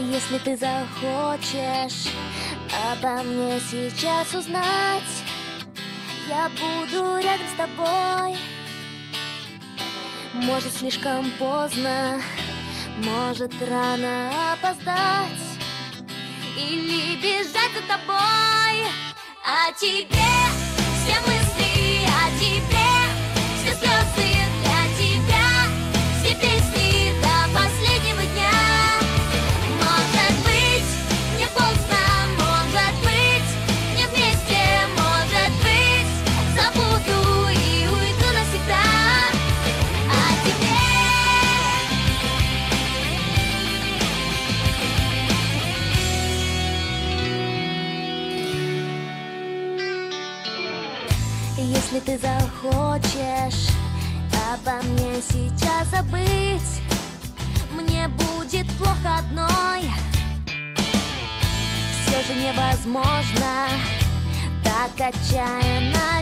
Если ты захочешь обо мне сейчас узнать, я буду рядом с тобой. Может, слишком поздно, может, рано опоздать Или бежать за тобой А тебе Если ты захочешь обо мне сейчас забыть, мне будет плохо одной. Все же невозможно так отчаянно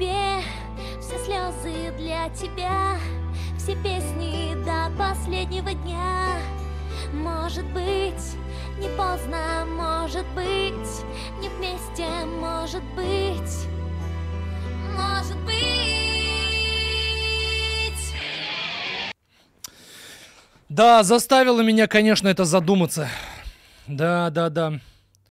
тебе, все слезы для тебя, все песни до последнего дня. Может быть, не поздно, может быть, не вместе, может быть, может быть. Да, заставило меня, конечно, это задуматься. Да, да, да.